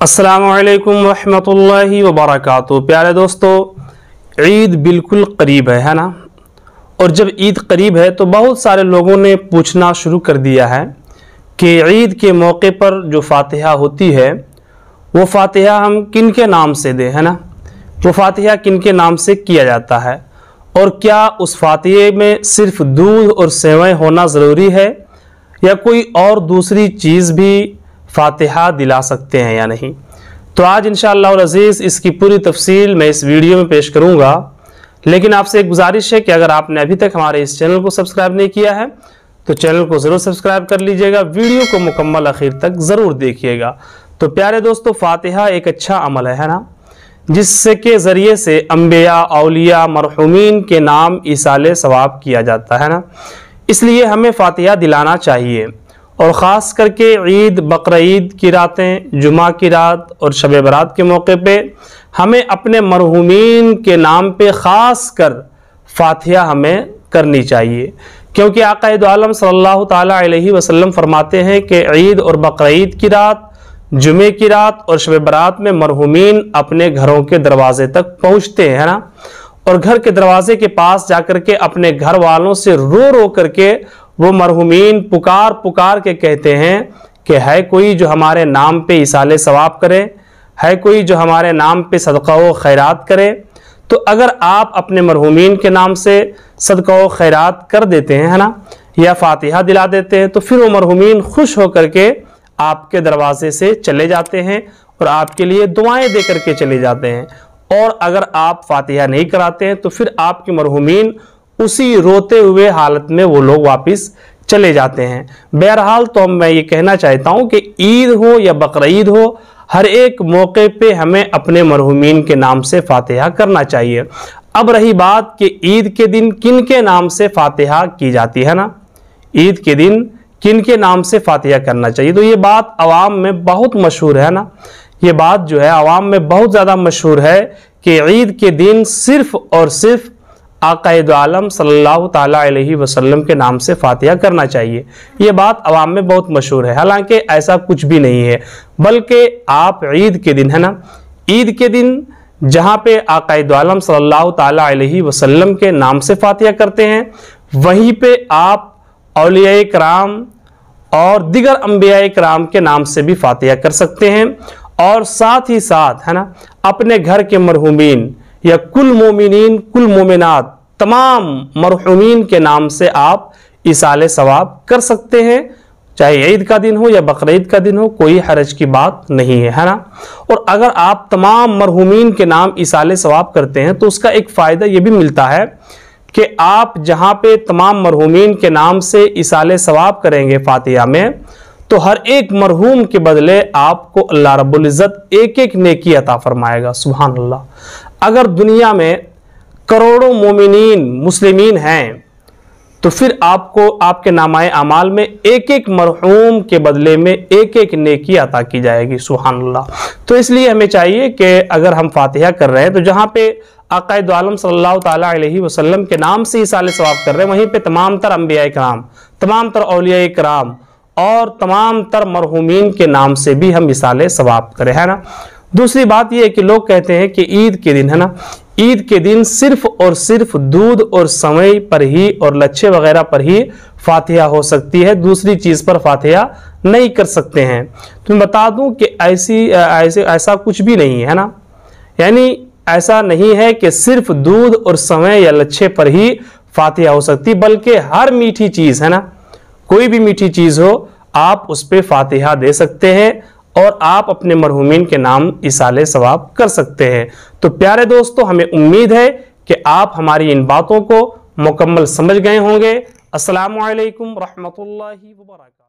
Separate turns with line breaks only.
असलकम वरहमतुल्लाहि वबरकatuh प्यारे दोस्तों, ईद बिल्कुल करीब है है ना? और जब ईद करीब है तो बहुत सारे लोगों ने पूछना शुरू कर दिया है कि ईद के मौके पर जो फातिहा होती है, वो फातिहा हम किन के नाम से दें, है ना? वो फातिहा किन के नाम से किया जाता है? और क्या उस फातिहे में सिर्फ़ दूध और सेवएँ होना ज़रूरी है? या कोई और दूसरी चीज़ भी फातिहा दिला सकते हैं या नहीं? तो आज इन अज़ीज़ इसकी पूरी तफसील मैं इस वीडियो में पेश करूँगा। लेकिन आपसे एक गुजारिश है कि अगर आपने अभी तक हमारे इस चैनल को सब्सक्राइब नहीं किया है तो चैनल को ज़रूर सब्सक्राइब कर लीजिएगा। वीडियो को मुकम्मल आखिर तक ज़रूर देखिएगा। तो प्यारे दोस्तों फातिहा एक अच्छा अमल है, ना? जिससे के ज़रिए से अम्बिया अलिया मरहुमीन के नाम इसाले सवाब किया जाता है ना? इसलिए हमें फातिहा दिलाना चाहिए। और ख़ास करके ईद बकर की रातें जुमा की रात और शब बरात के मौके पे हमें अपने मरहुमीन के नाम पे ख़ास कर फातिहा हमें करनी चाहिए। क्योंकि आकाद आलम सल्लल्लाहु अलैहि फरमाते हैं कि ईद और बकर की रात जुमे की रात और शब बरात में मरहुमीन अपने घरों के दरवाजे तक पहुँचते हैं ना? और घर के दरवाजे के पास जाकर के अपने घर वालों से रो रो करके वो मरहुमीन पुकार पुकार के कहते हैं कि है कोई जो हमारे नाम पे इसाले सवाब करे, है कोई जो हमारे नाम पे सदक़ा व खैरात करे। तो अगर आप अपने मरहुमीन के नाम से सदक़ा व खैरात कर देते हैं, है ना, या फातिहा दिला देते हैं तो फिर वो मरहुमीन खुश होकर के आपके दरवाजे से चले जाते हैं और आपके लिए दुआएँ दे करके चले जाते हैं। और अगर आप फातिहा नहीं कराते हैं तो फिर आपके मरहुमीन उसी रोते हुए हालत में वो लोग वापस चले जाते हैं। बहरहाल तो मैं ये कहना चाहता हूँ कि ईद हो या बकर हो, हर एक मौके पे हमें अपने मरहुमीन के नाम से फातिहा करना चाहिए। अब रही बात कि ईद के दिन किन के नाम से फातिहा की जाती है ना? ईद के दिन किन के नाम से फातिहा करना चाहिए? तो ये बात आवाम में बहुत मशहूर है ना? ये बात जो है आवाम में बहुत ज़्यादा मशहूर है कि ईद के दिन सिर्फ़ और सिर्फ़ आकाद आलम सल्लल्लाहु अलैहि वसल्लम के नाम से फातिहा करना चाहिए। ये बात आवाम में बहुत मशहूर है। हालाँकि ऐसा कुछ भी नहीं है, बल्कि आप ईद के दिन, है ना? ईद के दिन जहाँ पे आकाद आलम सल्लल्लाहु अलैहि वसल्लम के नाम से फातिहा करते हैं, वहीं पे आप अलिया कराम और दिगर अम्बिया कराम के नाम से भी फातिहा कर सकते हैं। और साथ ही साथ, है ना, अपने घर के मरहुमीन या कुल मोमिन कुल मोमिनात, तमाम मरहुमीन के नाम से आप इसाले सवाब कर सकते हैं। चाहे ईद का दिन हो या बकरीद का दिन हो, कोई हरज की बात नहीं है है ना? और अगर आप तमाम मरहुमीन के नाम इसाले सवाब करते हैं तो उसका एक फ़ायदा ये भी मिलता है कि आप जहाँ पे तमाम मरहुमीन के नाम से इसाले सवाब करेंगे फातिहा में तो हर एक मरहूम के बदले आपको अल्लाह रब्बुल इज़्ज़त एक एक नेकी अता फरमाएगा सुबहान अल्लाह। अगर दुनिया में करोड़ों मोमिन मुस्लिमीन हैं तो फिर आपको, आपके नामाए अमाल में एक एक मरहूम के बदले में एक एक नेकी अता की जाएगी सुहान अल्लाह तो इसलिए हमें चाहिए कि अगर हम फातिहा कर रहे हैं तो जहाँ पे अकायद आलम अलैहि वसल्लम के नाम से ही साल सवाब कर रहे हैं, वहीं पे तमाम तर अम्बिया कराम तमाम तर अलिया कराम और तमाम तर मरहूमिन के नाम से भी हम मिसाल सवाब करें, है ना? दूसरी बात यह है कि लोग कहते हैं कि ईद के दिन, है ना? ईद के दिन सिर्फ़ और सिर्फ़ दूध और समय पर ही और लच्छे वगैरह पर ही फातिहा हो सकती है। दूसरी चीज़ पर फातिहा नहीं कर सकते हैं। तो मैं बता दूँ कि ऐसी, ऐसे, ऐसा कुछ भी नहीं है ना? यानी ऐसा नहीं है कि सिर्फ़ दूध और समय या लच्छे पर ही फातिहा हो सकती, बल्कि हर मीठी चीज़, है ना? कोई भी मीठी चीज़ हो, आप उस पर फातिहा दे सकते हैं। और आप अपने मरहूमिन के नाम इसाले सवाब कर सकते हैं। तो प्यारे दोस्तों, हमें उम्मीद है कि आप हमारी इन बातों को मुकम्मल समझ गए होंगे। असलकम वरहमल वर्क